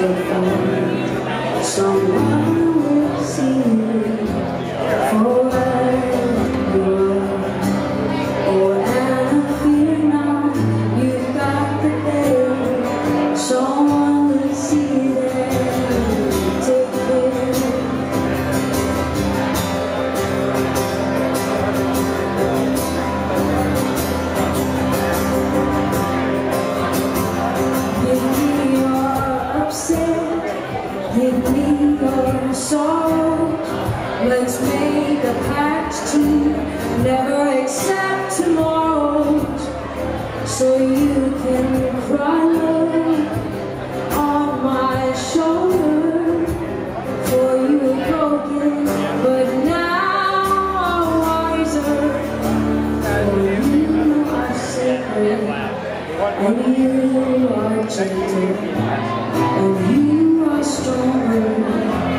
so far. Someone and you are gentle, and you are stronger.